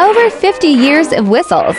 Over 50 years of whistles.